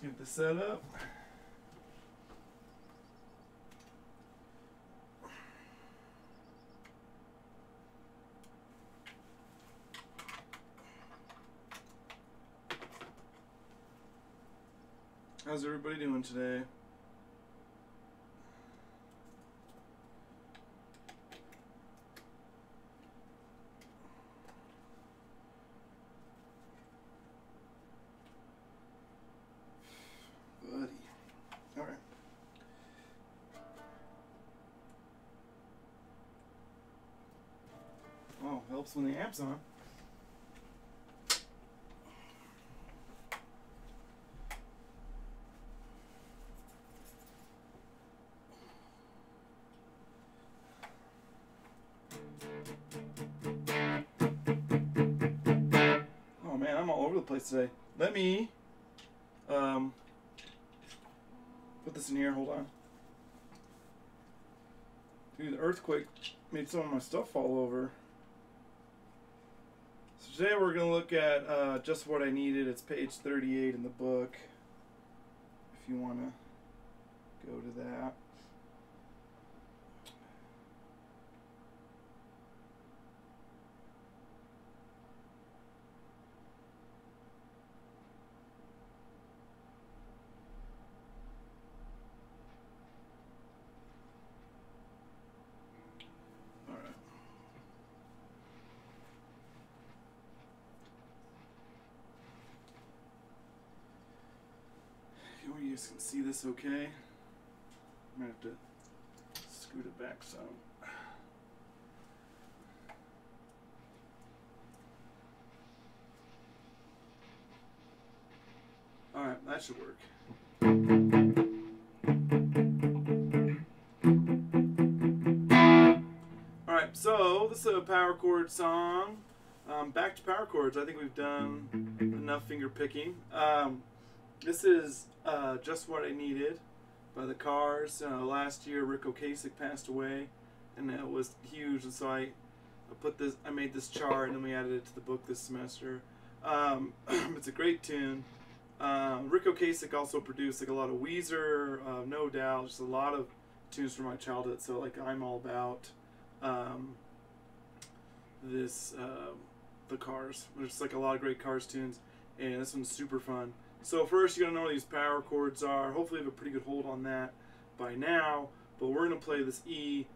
Get this set up. How's everybody doing today? Helps when the amp's on. Oh man, I'm all over the place today. Let me um, put this in here. Hold on. Dude, the earthquake made some of my stuff fall over. Today we're gonna look at uh, just what I needed. It's page 38 in the book. If you wanna go to that. All right. You guys can see this okay? I'm gonna have to scoot it back some. Alright, that should work. Alright, so this is a power chord song. Um, back to power chords. I think we've done enough finger picking. Um, this is uh, Just What I Needed by the Cars. Uh, last year, Ric Ocasek passed away, and it was huge. And so I, I put this, I made this chart, and then we added it to the book this semester. Um, it's a great tune. Uh, Ric Ocasek also produced like a lot of Weezer, uh, No Doubt, just a lot of tunes from my childhood. So like I'm all about um, this, uh, the Cars. There's like a lot of great Cars tunes, and this one's super fun. So first you gotta know what these power chords are. Hopefully you have a pretty good hold on that by now. But we're gonna play this E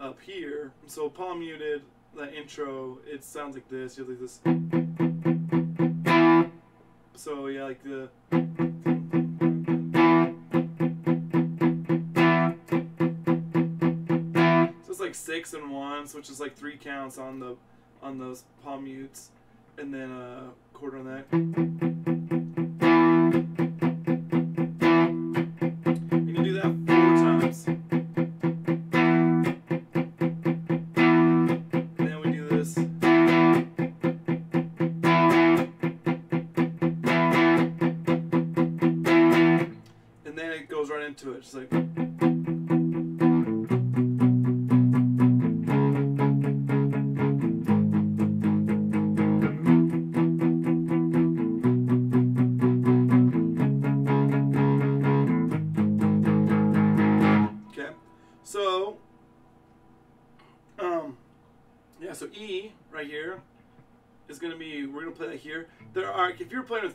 up here. So palm muted, that intro, it sounds like this. You have like this. So yeah, like the. So it's like six and one, which is like three counts on the on those palm mutes, and then a quarter on that.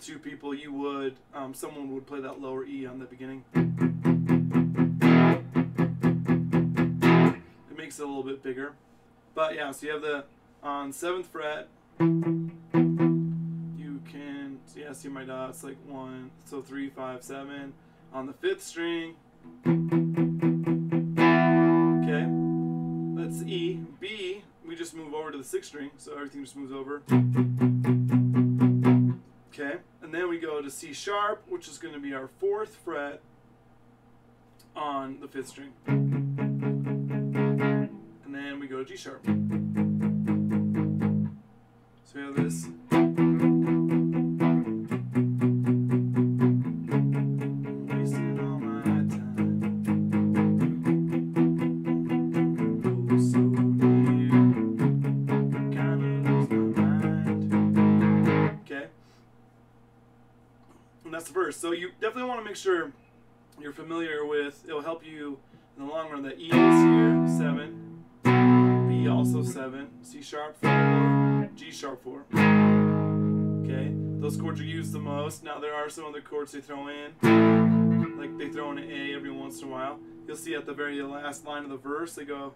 Two people, you would, um, someone would play that lower E on the beginning. It makes it a little bit bigger. But yeah, so you have the, on 7th fret, you can, yeah, see my dots, like 1, so three, five, seven. On the 5th string, Okay, that's E. B, we just move over to the sixth string, so everything just moves over. Okay, and then we go to C sharp, which is going to be our fourth fret on the fifth string. And then we go to G sharp. So we have this. So you definitely want to make sure you're familiar with. It'll help you in the long run. That E is here, seven. B also seven. C sharp four. G sharp four. Okay, those chords are used the most. Now there are some other chords they throw in, like they throw in an A every once in a while. You'll see at the very last line of the verse they go.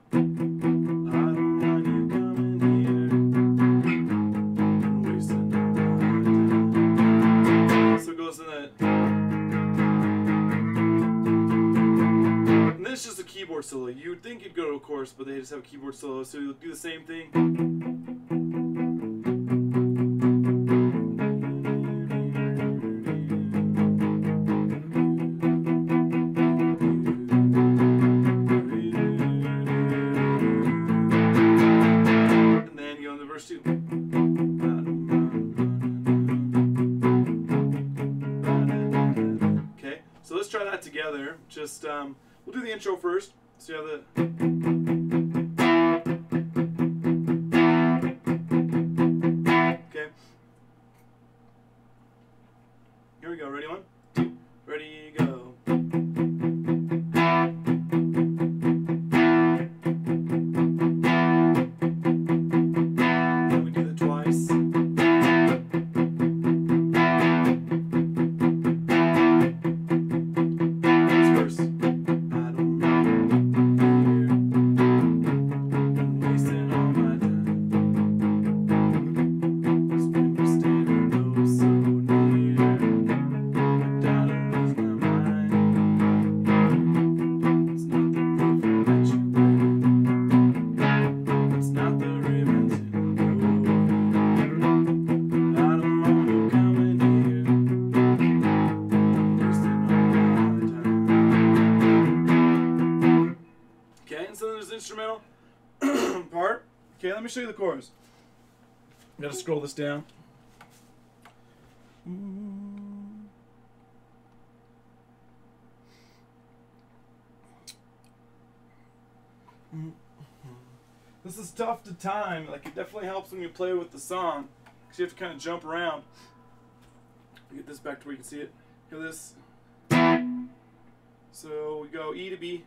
But they just have a keyboard solo. So you'll do the same thing. And then you go into verse two. Okay, so let's try that together. Just um, we'll do the intro first. So you have the. Show you the chorus. Gotta scroll this down. This is tough to time. Like it definitely helps when you play with the song, because you have to kind of jump around. Get this back to where you can see it. Hear this. So we go E to B.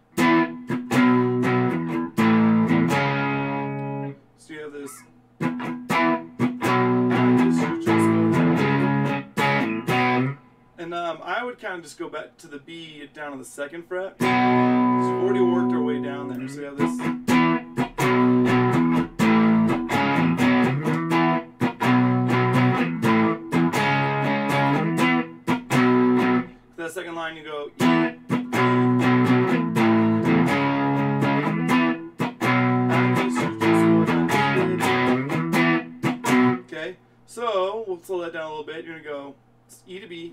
would kind of just go back to the B down on the second fret. 'Cause we've already worked our way down there. So we have this. That second line, you go E. Okay, so we'll slow that down a little bit. You're gonna go E to B,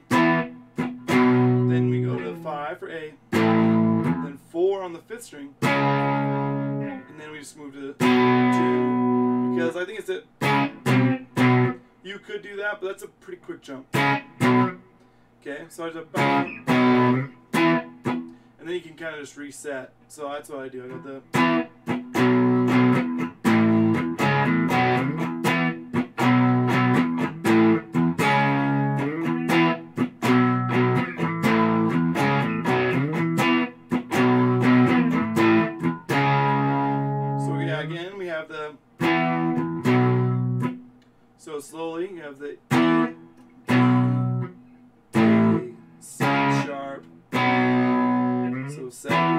fifth string, and then we just move to two because I think it's it. You could do that, but that's a pretty quick jump. Okay, so I just and then you can kind of just reset. So that's what I do. I got the.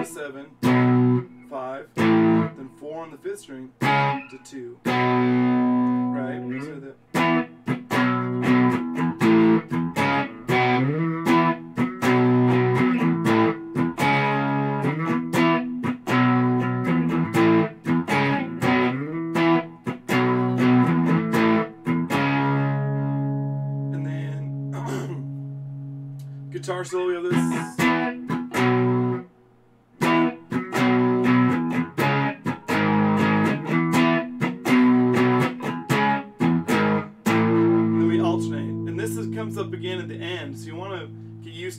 G7, 5, then 4 on the 5th string to 2. Right? So that guitar solo, we have this.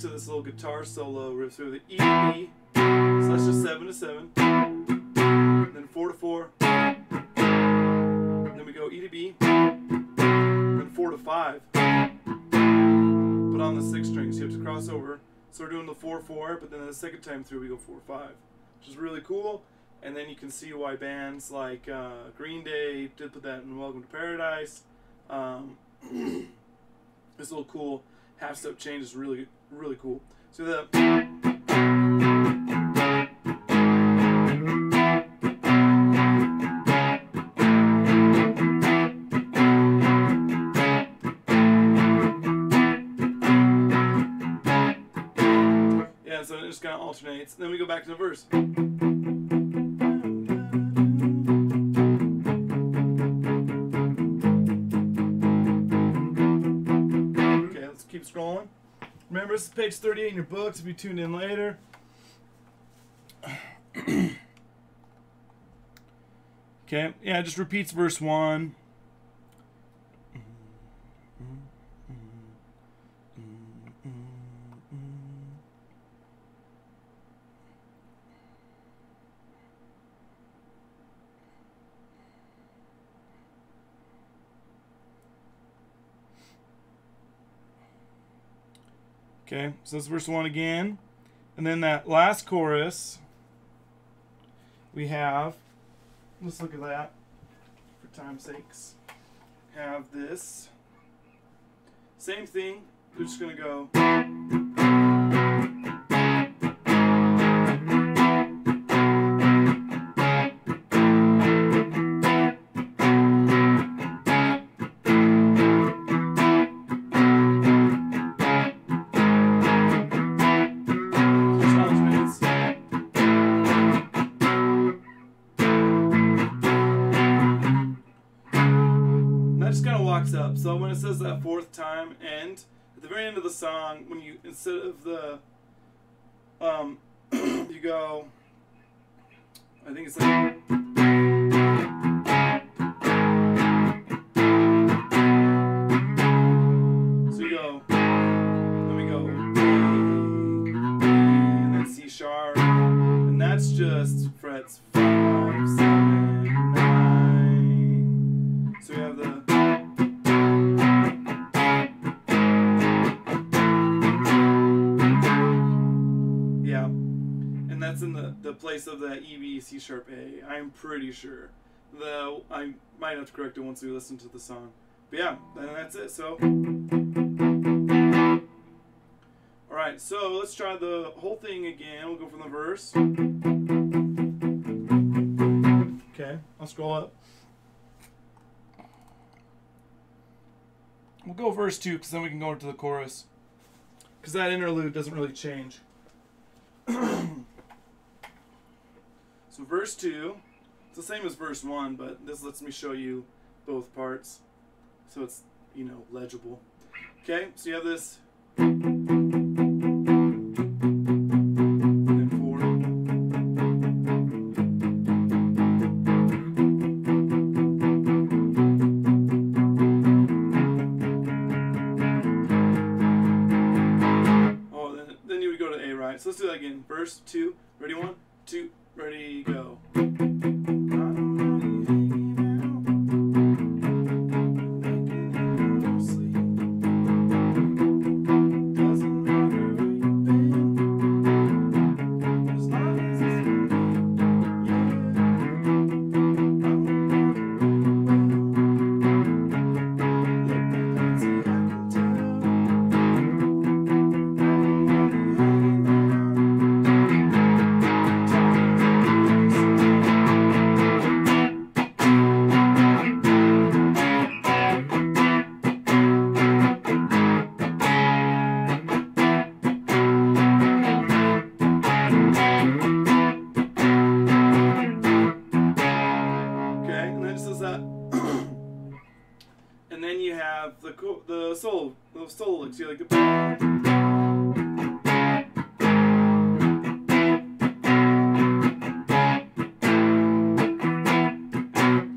To this little guitar solo riff. through the E to B, so that's just 7 to 7, then 4 to 4, then we go E to B, then 4 to 5. But on the 6 strings you have to cross over. So we're doing the four four, but then the second time through we go four five, which is really cool. And then you can see why bands like uh, Green Day did put that in Welcome to Paradise. Um, this little cool half step change is really really cool. So the Yeah, so it just kind of alternates. Then we go back to the verse. Remember, this is page 38 in your books if you tune in later. okay, yeah, it just repeats verse 1. Okay, so that's verse 1 again. And then that last chorus, we have, let's look at that for time's sakes. Have this. Same thing, we're just going to go. Walks up. So when it says that fourth time end, at the very end of the song, when you instead of the um, you go, I think it's like. Of the E B C sharp A. I'm pretty sure. Though I might have to correct it once we listen to the song. But yeah, that's it. So. Alright, so let's try the whole thing again. We'll go from the verse. Okay, I'll scroll up. We'll go verse 2 because then we can go into the chorus. Because that interlude doesn't really change. so, verse 2, it's the same as verse 1, but this lets me show you both parts. So it's, you know, legible. Okay, so you have this. And four. Oh, then, then you would go to A, right? So let's do that again. Verse two. Ready? One, two, ready, go. That. and then you have the the soul, the soul. You like the.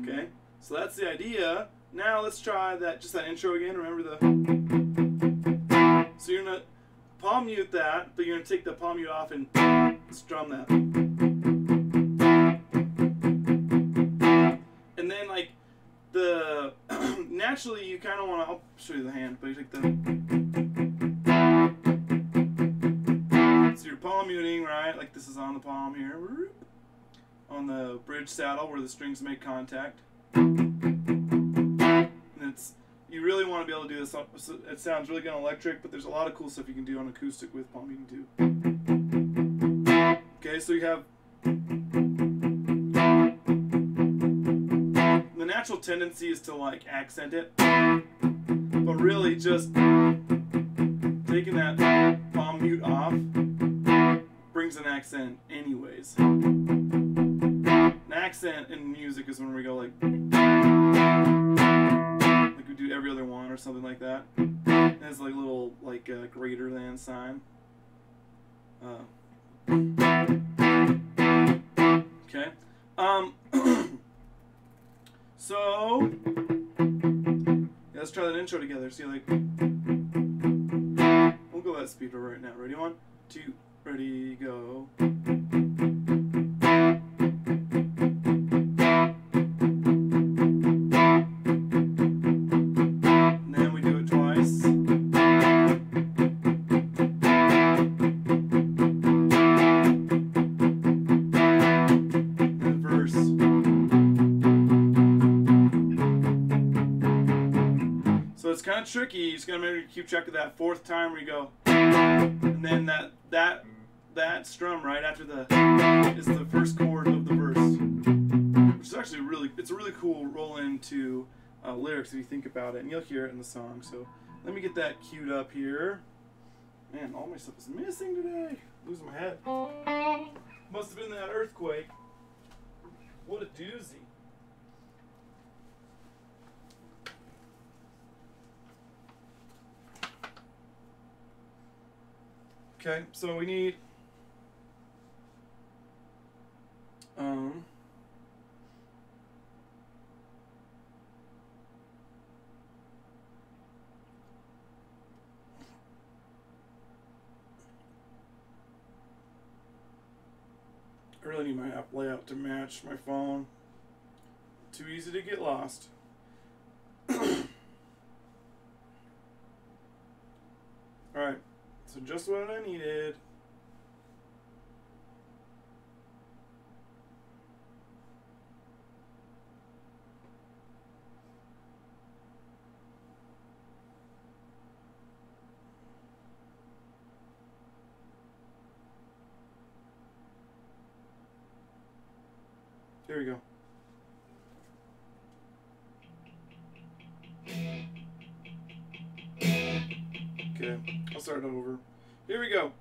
Okay, so that's the idea. Now let's try that, just that intro again. Remember the. So you're gonna palm mute that, but you're gonna take the palm mute off and strum that. the naturally you kind of want to. Oh, I'll show you the hand, but you take the. So you're palm muting, right? Like this is on the palm here, on the bridge saddle where the strings make contact. And it's you really want to be able to do this. It sounds really good on electric, but there's a lot of cool stuff you can do on acoustic with palm muting too. Okay, so you have natural tendency is to like accent it, but really just taking that palm mute off brings an accent anyways. An accent in music is when we go like like we do every other one or something like that. It has like a little like uh, greater than sign. Uh, okay. Um. so yeah, let's try that intro together. See like we'll go at speed right now. Ready? One, two, ready, go. Tricky. You just gotta remember to keep track of that fourth time where you go, and then that that that strum right after the is the first chord of the verse, which is actually really it's a really cool roll into uh, lyrics if you think about it, and you'll hear it in the song. So let me get that queued up here. Man, all my stuff is missing today. Losing my head. Must have been that earthquake. What a doozy. Okay, so we need um I really need my app layout to match my phone. Too easy to get lost. Alright, so just what I needed. There we go. Okay, I'll start over. Here we go.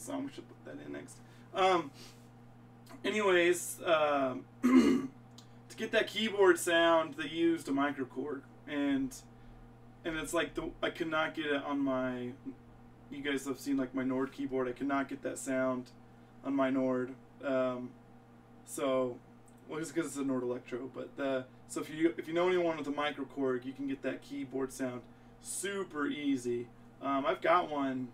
Good song. We should put that in next. Um, anyways, um, to get that keyboard sound, they used a microKORG, and and it's like the I could not get it on my. You guys have seen like my Nord keyboard. I could not get that sound on my Nord. Um, so, well, it's because it's a Nord Electro. But the so if you if you know anyone with a microKORG, you can get that keyboard sound super easy. Um, I've got one.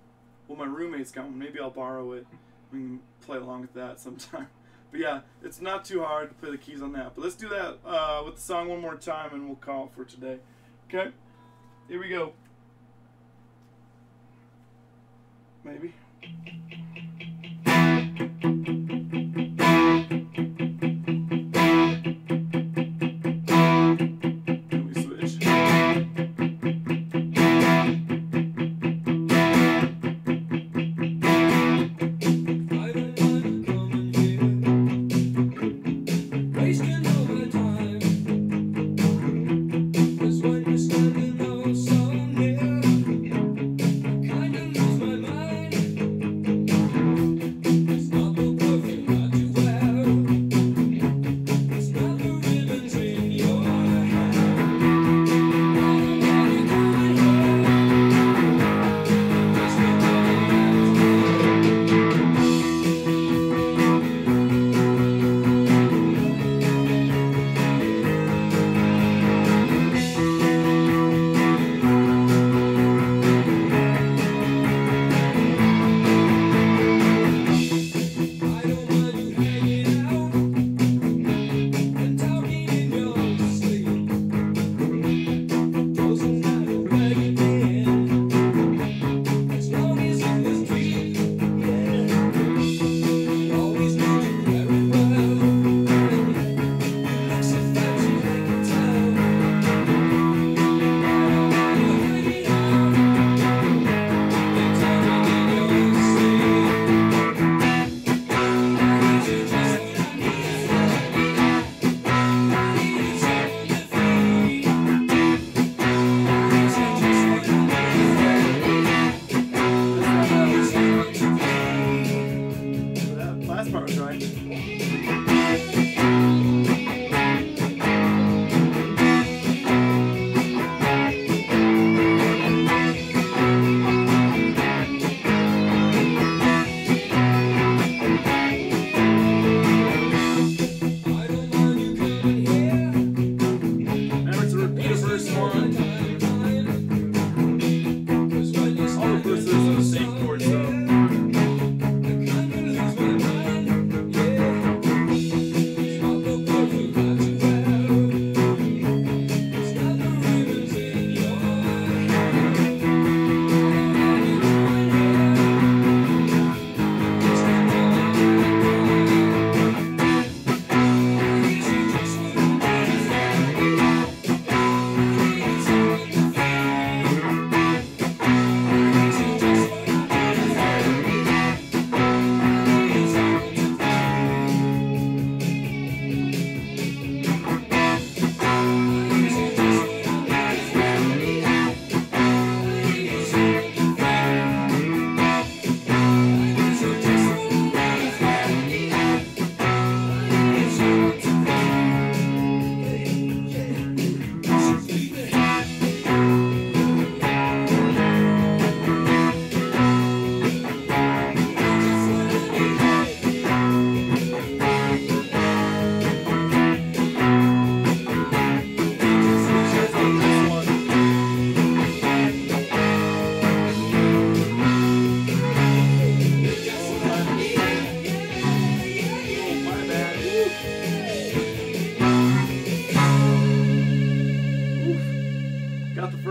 Well, my roommate's got one. Maybe I'll borrow it. We can play along with that sometime. But yeah, it's not too hard to play the keys on that. But let's do that uh, with the song one more time, and we'll call it for today. Okay, here we go. Maybe.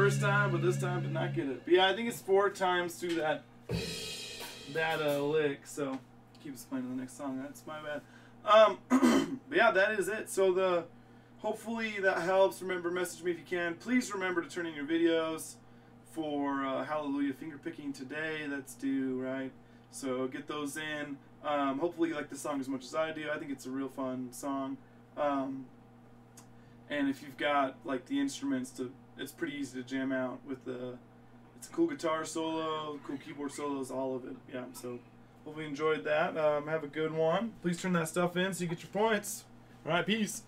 First time, but this time did not get it. But yeah, I think it's four times through that that uh, lick. So keep playing the next song. That's my bad. Um, but yeah, that is it. So the hopefully that helps. Remember, message me if you can. Please remember to turn in your videos for uh, Hallelujah finger picking today. That's due right. So get those in. Um, hopefully you like the song as much as I do. I think it's a real fun song. Um, and if you've got like the instruments to, it's pretty easy to jam out with the it's a cool guitar solo, cool keyboard solos, all of it. Yeah. So hopefully you enjoyed that. Um, have a good one. Please turn that stuff in so you get your points. All right. Peace.